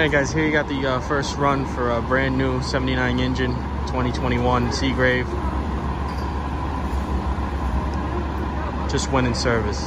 Alright guys, here you got the uh, first run for a brand new 79 engine 2021 Seagrave. Just went in service.